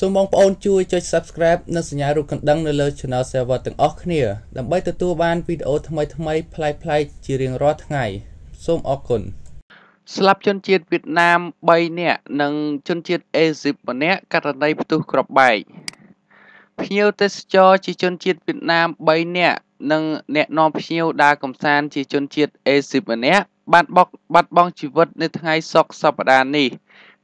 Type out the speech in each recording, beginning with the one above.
សូមបងប្អូនជួយចុច Subscribe និងសញ្ញារូបកណ្ដឹងនៅលើ Channel Server ទាំងអស់គ្នាដើម្បីទទួលបានវីដេអូថ្មីៗប្លែកៗជារៀងរាល់ថ្ងៃសូមអរគុណស្លាប់ជនជាតិវៀតណាម3នាក់និងជនជាតិអេស៊ីបម្នាក់ករណីផ្ទុះគ្រាប់បែកភ្ញៀវទេសចរជាជនជាតិវៀតណាម3នាក់និងអ្នកនាំភ្ញៀវដើរកម្សាន្តជាជនជាតិអេស៊ីបម្នាក់បានបកបាត់បង់ជីវិតនៅថ្ងៃសុក្រសប្តាហ៍នេះ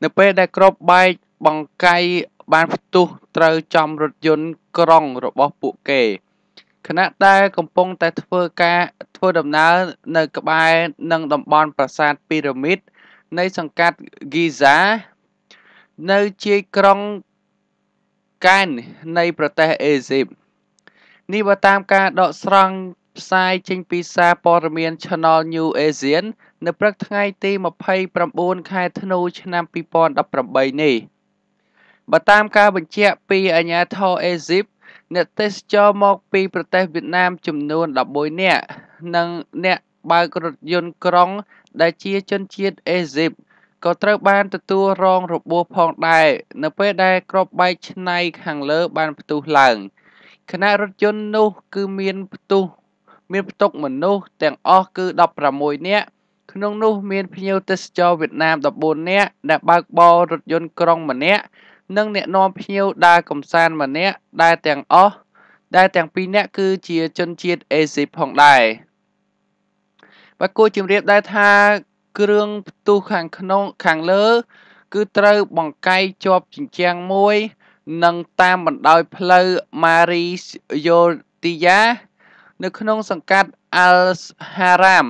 នៅពេលដែលគ្រាប់បែកបង្កាយ បានផ្ទុះត្រូវចំរថយន្តក្រុងរបស់ពួកគេខណៈដែលកំពុងតែធ្វើការធ្វើដំណើរនៅក្បែរនឹងតំបន់ប្រាសាទពីរ៉ាមីតនៃសង្កាត់ Giza នៅជាយក្រុងកែននៃប្រទេសអេស៊ីបនេះបើតាមការដកស្រង់ផ្សាយចេញពីសារព័ត៌មាន Channel New Asian នៅព្រឹកថ្ងៃទី29ខែធ្នូឆ្នាំ2018នេះ បើតាមការបញ្ជាក់ពីអាជ្ញាធរអេស៊ីបអ្នកទេសចរមកពីប្រទេសវៀតណាមចំនួន11នាក់និងអ្នកបើករថយន្តក្រុងដែលជាជនជាតិអេស៊ីបក៏ត្រូវបានទទួលរងរបួសផងដែរនៅពេលដែលក្របបែកឆ្នៃខាងលើបានផ្ទុះឡើងខណៈរថយន្តនោះគឺមានផ្ទុះមានផ្ទុកមនុស្សទាំងអស់គឺ16នាក់ក្នុងនោះមានភ្ញៀវទេសចរវៀតណាម14នាក់ដែលបើកបររថយន្តក្រុងម្នាក់ និងអ្នកនាំភ្ញៀវដើរកំសាន្តម្នាក់ដែលទាំងអស់ដែលទាំងពីរនាក់គឺជាជនជាតិអេស៊ីផងដែរបើគួរជំរាបដែរថាគ្រឿងផ្ទុះខាងក្នុងខាងលើ គឺត្រូវបង្កាយជាប់ជញ្ជាំងមួយ និងតាមបណ្ដោយផ្លូវម៉ារីយ៉ូទីយ៉ានៅក្នុងសង្កាត់អាល់ហារ៉ាម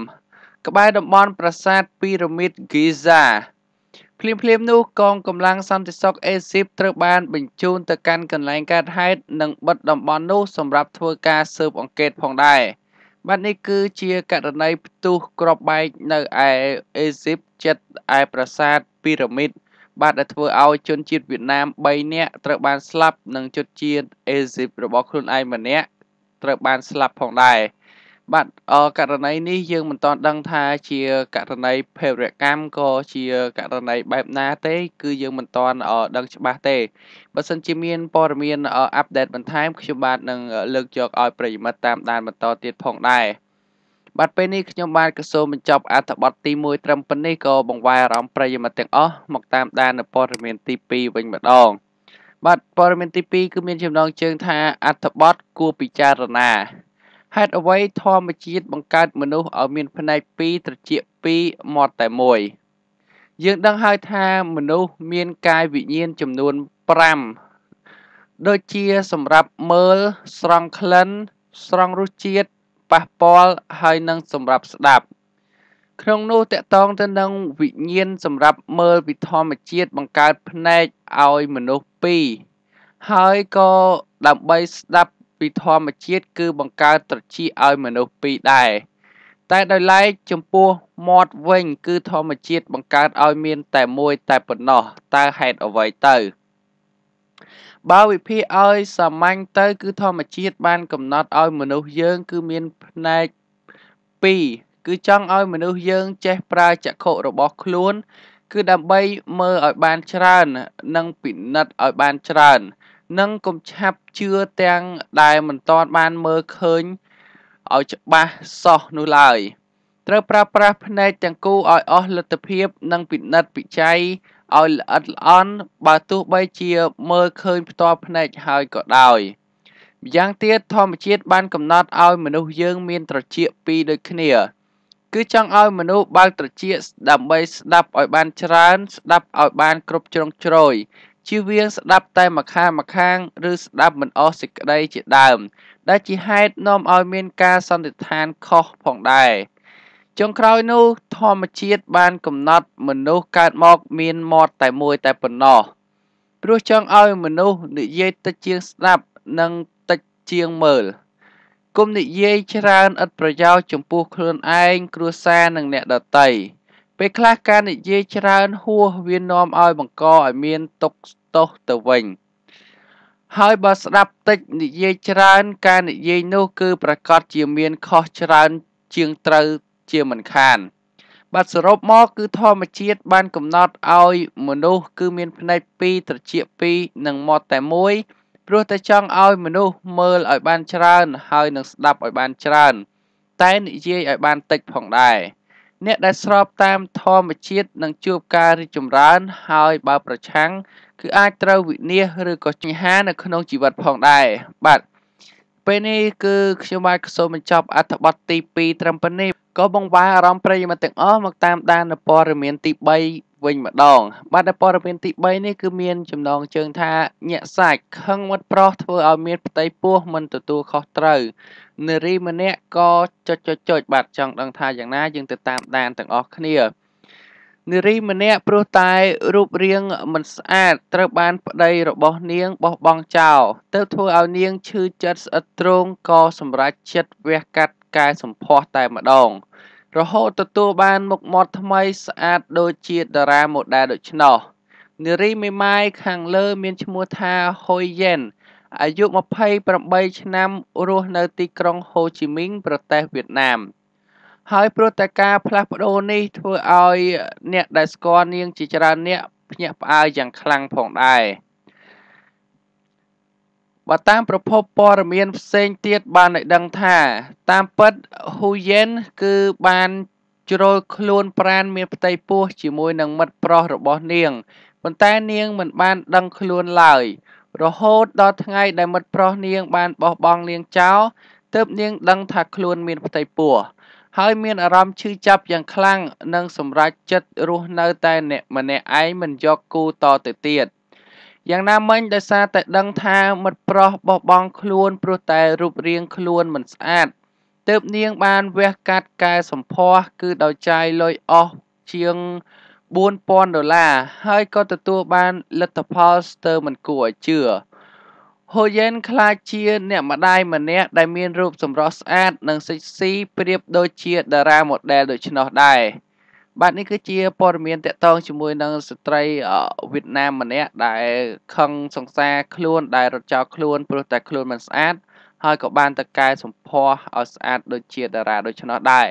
ក្បែរតំបន់ប្រាសាទពីរ៉ាមីតហ្គីហ្សា ភ្លាមភ្លាមនោះកងកម្លាំងសន្តិសុខអេស៊ីបត្រូវបានបញ្ជូនទៅកាន់កន្លែងកើតហេតុនិងបិទតំបន់នោះសម្រាប់ធ្វើការស៊ើបអង្កេតផងដែរបាទនេះគឺជាករណីផ្ទុះក្របបែកនៅឯអេស៊ីបចិត្តឯប្រាសាទពីរ៉ាមីតបាទដែលធ្វើឲ្យជនជាតិវៀតណាម3នាក់ត្រូវបានស្លាប់និងជនជាតិអេស៊ីបរបស់ខ្លួនឯងម្នាក់ត្រូវបានស្លាប់ផងដែរ បាទអករណីនេះយើងមិនទាន់ដឹងថាជាករណីភេរវកម្មក៏ជាករណីបែបណាទេ គឺយើងមិនទាន់ដឹងច្បាស់ទេបើសិនជាមានព័ត៌មានអាប់ដេតបន្ថែមខ្ញុំបាទនឹងលើកយកឲ្យប្រិយមិត្តតាមដានបន្តទៀតផងដែរបាទពេលនេះខ្ញុំបាទក៏សូមបញ្ចប់អត្ថបទទី1ត្រឹមប៉ុណ្នេះក៏បង្វែរអារម្មណ៍ប្រិយមិត្តទាំងអស់មកតាមដាននៅព័ត៌មានទី2វិញម្ដងបាទព័ត៌មានទី2គឺមានចំណងជើងថាអត្ថបទគួរពិចារណា ហេតុអ្វីធម្មជាតិបង្កើតមនុស្សឲ្យមានភ្នែកពីរត្រចៀកពីរមាត់តែមួយយើងដឹងហើយថាមនុស្សមានកាយវិញ្ញាណចំនួន5ដូចជាសម្រាប់មើល ស្រង់ក្លិន ស្រង់រសជាតិប៉ះពាល់ហើយនិងសម្រាប់ស្ដាប់ ក្នុងនោះតកតងទៅនឹងវិញ្ញាណសម្រាប់មើលពីធម្មជាតិបង្កើតភ្នែកឲ្យមនុស្សពីរហើយក៏ដើម្បីស្ដាប់ ពីធម្មជាតិគឺបង្កើតត្រចៀកឲ្យមនុស្សពីរដែរតែដោយឡែកចំពោះមាត់វិញ គឺធម្មជាតិបង្កើតឲ្យមានតែមួយតែប៉ុណ្ណោះតើហេតុអ្វីទៅបើវិភាគឲ្យសាមញ្ញទៅ គឺធម្មជាតិបានកំណត់ឲ្យមនុស្សយើង គឺមានភ្នែក2គឺចង់ឲ្យមនុស្សយើង ចេះប្រើចក្ខុរបស់ខ្លួន គឺដើម្បីមើលឲ្យបានច្រើន និងពិនិត្យឲ្យបានច្រើន និងកុំឆាប់ជឿទាំងដែលមិនទាន់បានមើលឃើញឲ្យច្បាស់សោះនោះឡើយ ត្រូវប្រើប្រាស់ភ្នែកទាំងគូឲ្យអស់លទ្ធភាព និងពិនិត្យពិច័យឲ្យល្អិតល្អន់បើទោះបីជាមើលឃើញផ្ទាល់ភ្នែកហើយក៏ដោយម្យ៉ាងទៀតធម្មជាតិបានកំណត់ឲ្យមនុស្សយើងមានត្រចៀកពីរដូចគ្នា គឺចង់ឲ្យមនុស្សបើកត្រចៀកដើម្បីស្ដាប់ឲ្យបានច្រើន ស្ដាប់ឲ្យបានគ្រប់ជ្រុងជ្រោយ ជៀសវាងស្ដាប់តែម្ខាងម្ខាង ឬស្ដាប់មិនអស់សេចក្តីជាដើម ដែលជាហេតុនាំឲ្យមានការសន្និដ្ឋានខុសផងដែរចុងក្រោយនោះធម្មជាតិបានកំណត់មនុស្សកើតមកមានមាត់តែមួយតែប៉ុណ្ណោះព្រោះចង់ឲ្យមនុស្សនិយាយតិចជាងស្ដាប់និងតិចជាងមើលគុំនិយាយច្រើនឥតប្រយោជន៍ចំពោះខ្លួនឯងគ្រួសារនិងអ្នកដទៃពេលខ្លះការនិយាយច្រើនហួសវានាំឲ្យបង្កឲ្យមានទុក្ខ ទោសទៅវិញហើយបើស្ដាប់តិចនិយាយច្រើន ការនិយាយនោះគឺប្រកាសជាមានខុសច្រើន ជាងត្រូវជាមិនខាន បាទសរុបមកគឺធម្មជាតិបានកំណត់ឲ្យមនុស្សគឺមានភ្នែកពីរត្រចៀកពីរនិងមាត់តែមួយព្រោះតែចង់ឲ្យមនុស្សមើលឲ្យបានច្រើន ហើយនឹងស្ដាប់ឲ្យបានច្រើន តែនិយាយឲ្យបានតិចផងដែរ អ្នកដែលស្របតាមធម្មជាតិនឹងជួបការរីកចម្រើន ហើយបើប្រឆាំង គឺអាចត្រូវវិនាសឬក៏បញ្ហានៅក្នុងជីវិតផងដែរបាទពេលនេះគឺខ្ញុំបាទសូមបញ្ចប់អត្ថបទទី2ត្រឹមប៉ុណ្នេះក៏បង្វែរអារម្មណ៍ប្រិយមិត្តទាំងអស់មកតាមដាននៅព័ត៌មានទី3 វិញម្ដង បាទនៅព័ត៌មានទី3នេះគឺមានចំណងជើងថាញាក់សាច់ខឹងមាត់ប្រុសធ្វើឲ្យមានផ្ទៃពោះមិនទទួលខុសត្រូវនារីម្នាក់ក៏ចុចចុចចុចបាទចង់ដឹងថាយ៉ាងណាយើងទៅតាមដានទាំងអស់គ្នានារីម្នាក់ព្រោះតែរូបរាងមិនស្អាតត្រូវបានប្តីរបស់នាងបោះបង់ចោលទើបធ្វើឲ្យនាងឈឺចិត្តស្អិតទ្រង់ក៏សម្រេចចិត្តវះកាត់កែសម្ផស្សតែម្ដង រហូតទទួលបានមុខមាត់ថ្មីស្អាតដូចជាតារាម៉ូដែលដូច្នោះនារីមេម៉ាយខាងលើមានឈ្មោះថាហុយយ៉ែនអាយុ28ឆ្នាំរស់នៅទីក្រុងហូជីមីងប្រទេសវៀតណាម ហើយព្រោះតែការផ្លាស់ប្ដូរនេះធ្វើឲ្យអ្នកដែលស្គាល់នាងជាច្រើនអ្នកភ្ញាក់ផ្អើលយ៉ាងខ្លាំងផងដែរ បើតាមប្រភពព័ត៌មានផ្សេងទៀតបានឲ្យដឹងថា តាមពិតហ៊ូយ៉ែនគឺបានជ្រុលខ្លួនប្រានមានផ្ទៃពោះជាមួយនឹងមិត្តប្រុសរបស់នាងប៉ុន្តែនាងមិនបានដឹងខ្លួនឡើយ រហូតដល់ថ្ងៃដែលមិត្តប្រុសនាងបានបោះបង់នាងចោលទើបនាងដឹងថាខ្លួនមានផ្ទៃពោះហើយមានអារម្មណ៍ឈឺចាប់យ៉ាងខ្លាំងនិងសម្រេចចិត្តរស់នៅតែអ្នកម្នាក់ឯងមិនយកគូតទៅទៀត យ៉ាងណាមិញដោយសារតែដឹងថាមិត្តប្រុសបោះបង់ខ្លួនព្រោះតែរូបរាងខ្លួនមិនស្អាតទើបនាងបានវះកាត់កែសម្ផស្សគឺដោយចាយលុយអស់ជាង4000ដុល្លារហើយក៏ទទួលបានលទ្ធផលស្ទើរមិនគួរឲ្យជឿហូយ៉ែនខ្លាចជាអ្នកម្ដាយម្នាក់ដែលមានរូបសម្រស់ស្អាតនិងសិចស៊ីប្រៀបដូចជាតារាម៉ូដែលដូច្នោះដែរ បាទនេះគឺជាព័ត៌មានតកតងជាមួយនឹងស្ត្រីវៀតណាមម្នាក់ដែលខឹងសង្សារខ្លួនដែលរត់ចោលខ្លួនព្រោះតែខ្លួនមិនស្អាតហើយក៏បានតកែសម្ផស្សឲ្យស្អាតដូចជាតារាដូច្នោះដែរ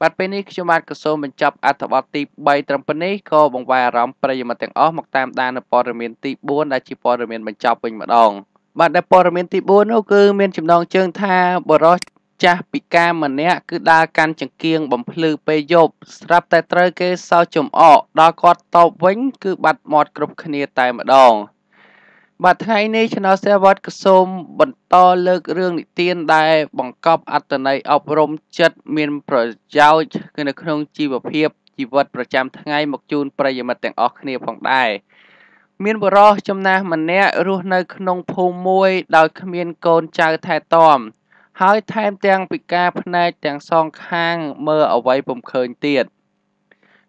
បាទពេលនេះខ្ញុំបាទក៏សូមបញ្ចប់អត្ថបទទី3ត្រឹមប៉ុណ្នេះក៏បង្វែរអារម្មណ៍ប្រិយមិត្តទាំងអស់មកតាមដាននៅព័ត៌មានទី4ដែលជាព័ត៌មានបញ្ចប់វិញម្ដងបាទដែលព័ត៌មានទី4នោះគឺមានចំណងជើងថាបរោះ ចាស់ពិការម្នាក់គឺដើរកាន់ចង្គៀងបំភ្លឺពេលយប់ ស្រាប់តែត្រូវគេសោចំអក ដល់គាត់តបវិញ គឺបាត់មាត់គ្រប់គ្នាតែម្ដង បាទថ្ងៃនេះ Channel 7ក៏សូមបន្តលើករឿងនិទានដែល បង្កប់អត្ថន័យអប់រំចិត្តមានប្រយោជន៍នៅក្នុងជីវភាពជីវិតប្រចាំថ្ងៃមកជូនប្រិយមិត្តទាំងអស់គ្នាផងដែរមានបរោះចំណាស់ម្នាក់រស់នៅក្នុងភូមិមួយដោយគ្មានកូនចៅថែទាំ ហើយថែមទាំងពិការភ្នែកទាំងសងខាងមើលអ្វីពុំឃើញទៀត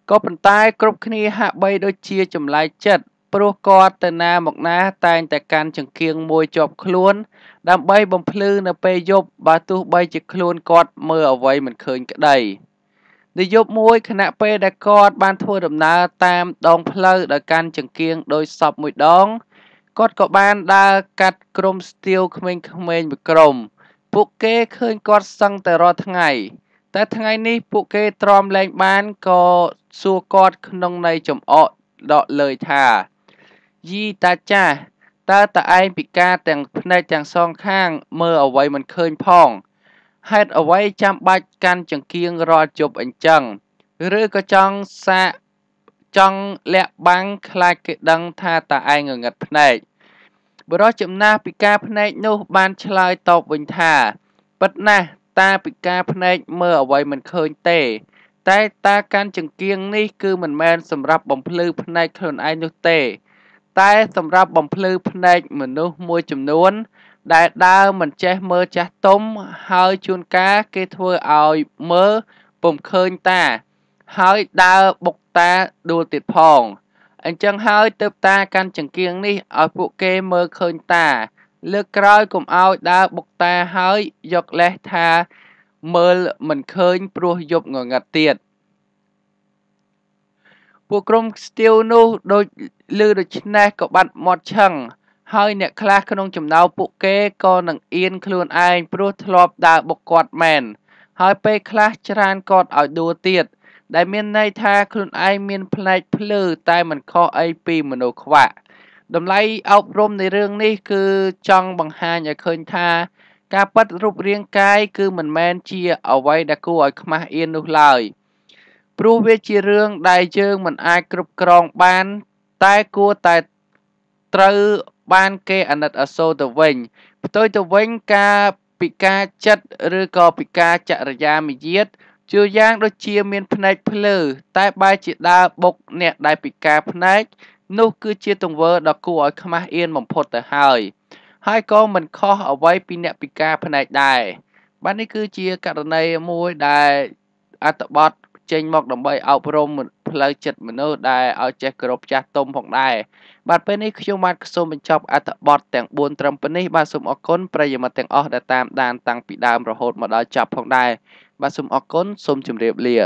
ក៏ប៉ុន្តែគ្រប់គ្នាហាក់បីដូចជាចម្លែកចិត្តព្រោះគាត់ទៅណាមកណាតែងតែកាន់ចង្គៀងមួយជាប់ខ្លួន ដើម្បីបំភ្លឺនៅពេលយប់បើទោះបីជាខ្លួនគាត់មើលអ្វីមិនឃើញក្តីនៅយប់មួយខណៈពេលដែលគាត់បានធ្វើដំណើរតាមដងផ្លូវដោយកាន់ចង្គៀងដោយសពមួយដងគាត់ក៏បានដើរកាត់ក្រុមស្ទាវក្មេងៗមួយក្រុម ពួកគេឃើញគាត់សឹងតែរាល់ថ្ងៃ តែថ្ងៃនេះពួកគេទ្រាំលែងបានក៏សួរគាត់ក្នុងន័យចំអកដកលើយថាយីតាចាស់តើតឯងពិការទាំងភ្នែកទាំងសងខាង មើលអ្វីមិនឃើញផងហេតុអ្វីចាំបាច់កាន់ចង្គៀងរាល់ជប់អញ្ចឹង ឬក៏ចង់សាកចង់លាក់បាំងខ្លាចគេដឹងថាតើឯងងងឹតភ្នែក បរិសចំណាស់ពិការភ្នែកនោះបានឆ្លើយតបវិញថាពិតណាស់តាពិការភ្នែកមើលអ្វីមិនឃើញទេ តែតាកាន់ចង្គៀងនេះគឺមិនមែនសម្រាប់បំភ្លឺភ្នែកខ្លួនឯងនោះទេ តែសម្រាប់បំភ្លឺភ្នែកមនុស្សមួយចំនួន ដែលដើរមិនចេះមើលចាស់ទុំហើយជួនកាលគេធ្វើឲ្យមើលពុំឃើញតា ហើយដើរបុកតាដួលទៀតផង អញ្ចឹងហើយទៅតាកាន់ចង្គៀងនេះឲ្យពួកគេមើលឃើញតា លើកក្រោយកុំឲ្យដើរបុកតាហើយយកលេសថាមើលមិនឃើញព្រោះយប់ងងឹតទៀតពួកក្រុមស្ទៀវនោះដូចលឺដូច្នេះក៏បាត់មាត់ឆឹងហើយអ្នកខ្លះក្នុងចំណោមពួកគេក៏នឹងអៀនខ្លួនឯងព្រោះធ្លាប់ដើរបុកគាត់មែនហើយពេលខ្លះច្រានគាត់ឲ្យដួលទៀត ដែលមានន័យថាខ្លួនឯងមានផ្នែកភ្លឺតែមិនខុសអីពីមនុស្សខ្វាក់តម្លៃអប់រំនៃរឿងនេះគឺចង់បង្ហាញឲ្យឃើញថាការប៉ັດរូបរាងកាយគឺមិនមែនជាអ្វីដែលគួរឲ្យខ្មាស់អៀននោះឡើយព្រោះវាជារឿងដែលយើងមិនអាចគ្រប់គ្រងបាន តែគួរតែត្រូវបានគេអាណិតអាសូរទៅវិញផ្ទុយទៅវិញការពិការចិត្តឬក៏ពិការចរិយាមាយាទ ជាយ៉ាងដូចជាមានភ្នែកភ្លើតែបែរជាដើរបុកអ្នកដែលពិការភ្នែក នោះគឺជាទង្វើដ៏គួរឲ្យខ្មាស់អៀនបំផុតទៅហើយ ហើយក៏មិនខុសអ្វីពីអ្នកពិការភ្នែកដែរបាទនេះគឺជាករណីមួយដែលអត្ថបទចេញមកដើម្បីអប់រំផ្លូវចិត្តមនុស្សដែលឲ្យចេះគោរពចាស់ទុំផងដែរបាទពេលនេះខ្ញុំបាទសូមបញ្ចប់អត្ថបទទាំង4ត្រឹមប៉ុណ្នេះបាទសូមអរគុណប្រិយមិត្តទាំងអស់ដែលតាមដានតាំងពីដើមរហូតមកដល់ចប់ផងដែរ បាទសូមអរគុណសូមជម្រាបលា